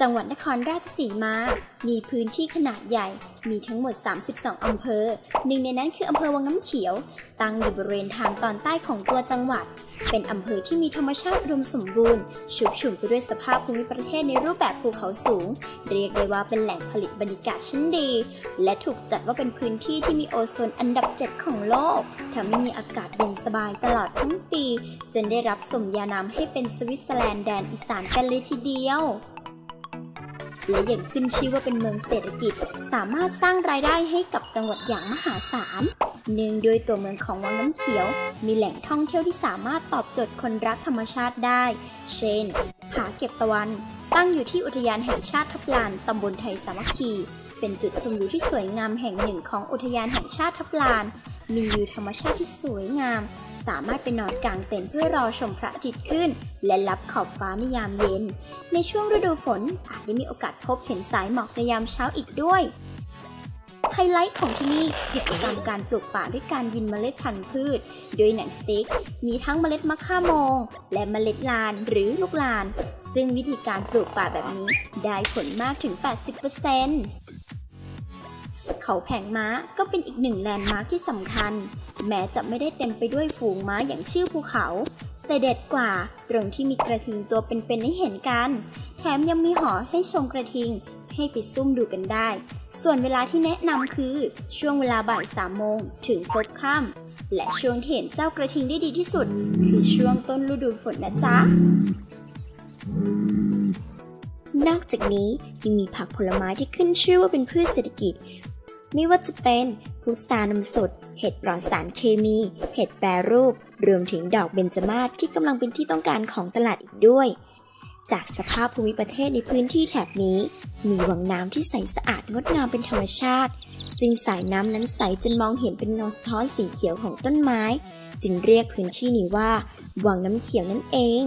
จังหวัดนครราชสีมา มีพื้นที่ขนาดใหญ่ มีทั้งหมด 32 อำเภอ หนึ่งในนั้นคืออำเภอวังน้ำเขียว ตั้งอยู่บริเวณทางตอนใต้ของตัวจังหวัด เป็นอำเภอที่มีธรรมชาติอุดมสมบูรณ์ ชุกชุมไปด้วยสภาพภูมิประเทศในรูปแบบภูเขาสูง เรียกได้ว่าเป็นแหล่งผลิตบรรยากาศชั้นดี และถูกจัดว่าเป็นพื้นที่ที่มีโอโซนอันดับ 7 ของโลกทำให้มีอากาศเย็นสบายตลอดทั้งปี จนได้รับสมญานามให้เป็นสวิตเซอร์แลนด์แดนอีสานกันเลยทีเดียว และยังขึ้นชื่อว่าเป็นเมืองเศรษฐกิจ สามารถสร้างรายได้ให้กับจังหวัดอย่างมหาศาลเนื่องด้วยตัวเมืองของวังน้ำเขียว มีแหล่งท่องเที่ยวที่สามารถตอบโจทย์คนรักธรรมชาติได้ เช่น ผาเก็บตะวัน ตั้งอยู่ที่อุทยานแห่งชาติทับลานตำบลไทยสามัคคี เป็นจุดชมวิวที่สวยงามแห่งหนึ่งของอุทยานแห่งชาติทับลาน มีวิวธรรมชาติที่สวยงาม สามารถไปนอนกางเต็นท์เพื่อรอชมพระอาทิตย์ขึ้น และลับขอบฟ้าในยามเย็น ในช่วงฤดูฝนอาจได้มีโอกาสพบเห็นสายหมอกในยามเช้าอีกด้วยไฮไลท์ของที่นี่กิจกรรมการปลูกป่าด้วยการยิงเมล็ดพันธุ์พืช โดยหนังสติ๊ก มีทั้งเมล็ดมะค่าโมง และเมล็ดลานหรือลูกลาน ซึ่งวิธีการปลูกป่าแบบนี้ได้ผลมากถึง 80%เขาแผงม้าก็เป็นอีกหนึ่งแลนด์มาร์คที่สำคัญ แม้จะไม่ได้เต็มไปด้วยฝูงม้าอย่างชื่อภูเขา แต่เด็ดกว่าตรงที่มีกระทิงตัวเป็นๆให้เห็นกัน แถมยังมีหอให้ชมกระทิงให้ไปซุ่มดูกันได้ ส่วนเวลาที่แนะนำคือช่วงเวลาบ่ายสามโมงถึงพบค่ำและช่วงเห็นเจ้ากระทิงได้ดีที่สุด คือช่วงต้นฤดูฝนนะจ๊ะนอกจากนี้ยังมีผักผลไม้ที่ขึ้นชื่อว่าเป็นพืชเศรษฐกิจ ไม่ว่าจะเป็นพุทรานมสด เห็ดปลอดสารเคมี เห็ดแปรรูป รวมถึงดอกเบญจมาศที่กำลังเป็นที่ต้องการของตลาดอีกด้วย จากสภาพภูมิประเทศในพื้นที่แถบนี้ มีวังน้ำที่ใสสะอาดงดงามเป็นธรรมชาติ ซึ่งสายน้ำนั้นใสจนมองเห็นเป็นเงาสะท้อนสีเขียวของต้นไม้ จึงเรียกพื้นที่นี้ว่า วังน้ำเขียวนั่นเอง